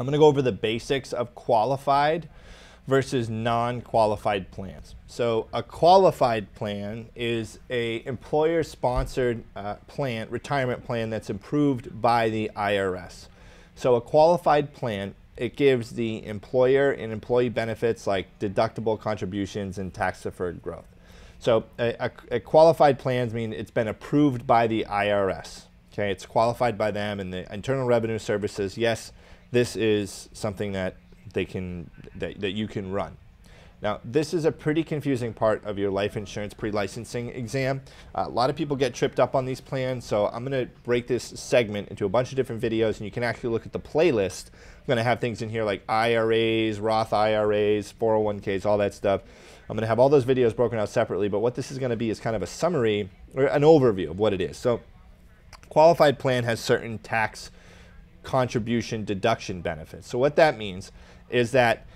I'm going to go over the basics of qualified versus non-qualified plans. So a qualified plan is a employer-sponsored uh, plan, retirement plan that's approved by the IRS. So a qualified plan, it gives the employer and employee benefits like deductible contributions and tax-deferred growth. So a, a, a qualified plans mean it's been approved by the IRS. Okay, it's qualified by them and the Internal Revenue Service says, yes, this is something that they can that, that you can run. Now, this is a pretty confusing part of your life insurance pre-licensing exam. Uh, a lot of people get tripped up on these plans, so I'm going to break this segment into a bunch of different videos, and you can actually look at the playlist. I'm going to have things in here like IRAs, Roth IRAs, 401ks, all that stuff. I'm going to have all those videos broken out separately, but what this is going to be is kind of a summary or an overview of what it is. So, qualified plan has certain tax contribution deduction benefits. So what that means is that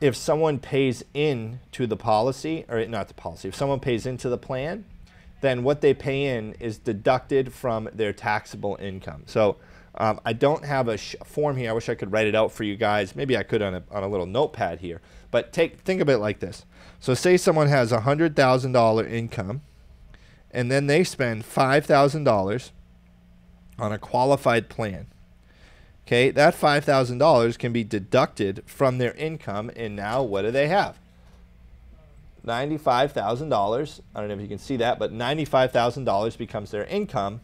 if someone pays in to the policy, or not the policy, if someone pays into the plan, then what they pay in is deducted from their taxable income. So um, I don't have a form here. I wish I could write it out for you guys. Maybe I could on a, on a little notepad here. But take think of it like this. So say someone has a $100,000 income, and then they spend $5,000 on a qualified plan. Okay, that $5,000 can be deducted from their income, and now what do they have? $95,000. I don't know if you can see that, but $95,000 becomes their income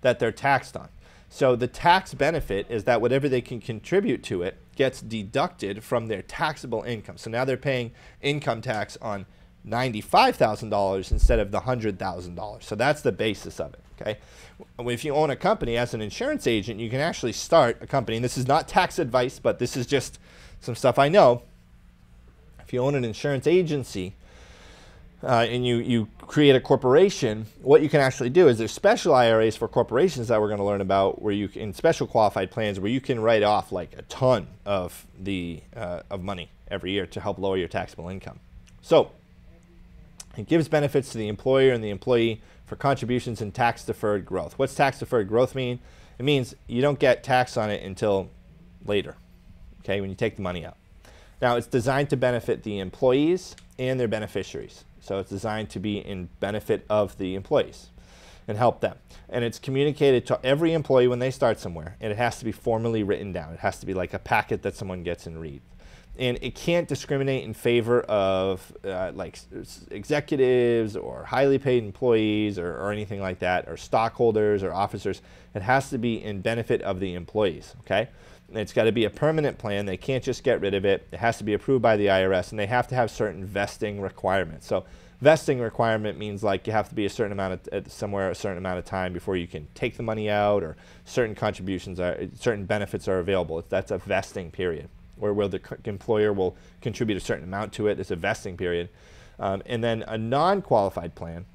that they're taxed on. So the tax benefit is that whatever they can contribute to it gets deducted from their taxable income. So now they're paying income tax on $95,000 instead of the $100,000. So that's the basis of it. Okay. If you own a company as an insurance agent, you can actually start a company. And this is not tax advice, but this is just some stuff I know. If you own an insurance agency uh, and you, you create a corporation, what you can actually do is there's special IRAs for corporations that we're going to learn about where you can, special qualified plans where you can write off like a ton of the uh, of money every year to help lower your taxable income. So it gives benefits to the employer and the employee for contributions and tax deferred growth. What's tax deferred growth mean? It means you don't get tax on it until later, okay, when you take the money out. Now, it's designed to benefit the employees and their beneficiaries. So it's designed to be in benefit of the employees and help them. And it's communicated to every employee when they start somewhere, and it has to be formally written down. It has to be like a packet that someone gets and reads and it can't discriminate in favor of uh, like executives or highly paid employees or, or anything like that or stockholders or officers. It has to be in benefit of the employees okay? It's got to be a permanent plan. They can't just get rid of it. It has to be approved by the irs and they have to have certain vesting requirements. So vesting requirement means like you have to be a certain amount of somewhere a certain amount of time before you can take the money out or certain contributions are certain benefits are available. That's a vesting period or where the employer will contribute a certain amount to it. It's a vesting period. Um, and then a non-qualified plan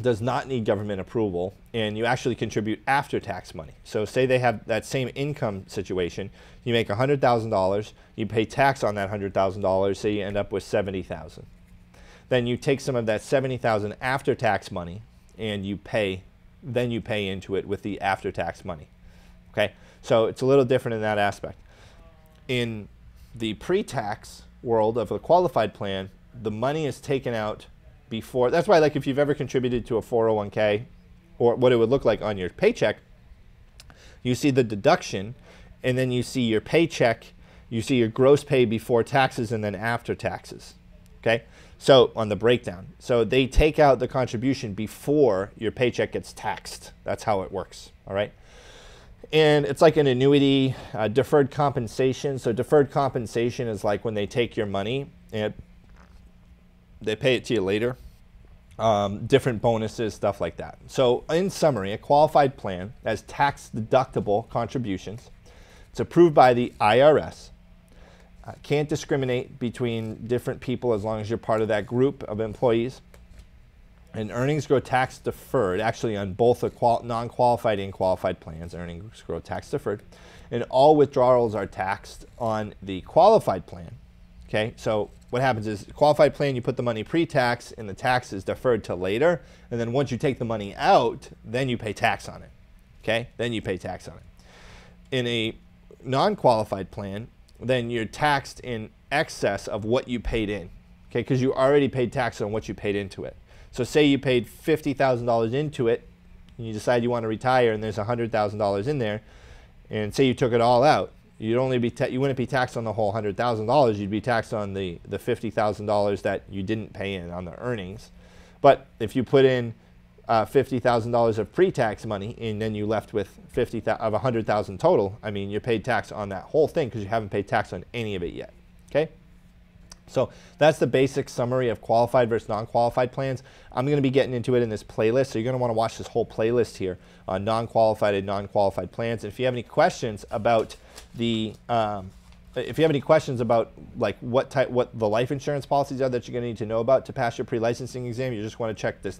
does not need government approval and you actually contribute after tax money. So say they have that same income situation, you make $100,000, you pay tax on that $100,000, so you end up with 70,000. Then you take some of that 70,000 after tax money and you pay then you pay into it with the after tax money. Okay? So it's a little different in that aspect in the pre-tax world of a qualified plan, the money is taken out before. That's why, like, if you've ever contributed to a 401k, or what it would look like on your paycheck, you see the deduction, and then you see your paycheck. You see your gross pay before taxes and then after taxes. Okay, so on the breakdown, so they take out the contribution before your paycheck gets taxed. That's how it works. All right. And it's like an annuity, uh, deferred compensation. So deferred compensation is like when they take your money and they pay it to you later. Um, different bonuses, stuff like that. So in summary, a qualified plan has tax deductible contributions. It's approved by the IRS. Uh, can't discriminate between different people as long as you're part of that group of employees and earnings grow tax deferred, actually on both the non-qualified and qualified plans, earnings grow tax deferred. And all withdrawals are taxed on the qualified plan. Okay, so what happens is qualified plan, you put the money pre-tax and the tax is deferred till later. And then once you take the money out, then you pay tax on it. Okay, then you pay tax on it. In a non-qualified plan, then you're taxed in excess of what you paid in. Okay, because you already paid tax on what you paid into it. So say you paid $50,000 into it, and you decide you want to retire and there's $100,000 in there, and say you took it all out, you'd only be you wouldn't be taxed on the whole hundred thousand dollars. You'd be taxed on the the fifty thousand dollars that you didn't pay in on the earnings. But if you put in uh, fifty thousand dollars of pre-tax money and then you left with fifty of a hundred thousand total, I mean you paid tax on that whole thing because you haven't paid tax on any of it yet. Okay. So that's the basic summary of qualified versus non-qualified plans. I'm going to be getting into it in this playlist, so you're going to want to watch this whole playlist here on non-qualified and non-qualified plans. And if you have any questions about the um, if you have any questions about like what type what the life insurance policies are that you're going to need to know about to pass your pre-licensing exam, you just want to check this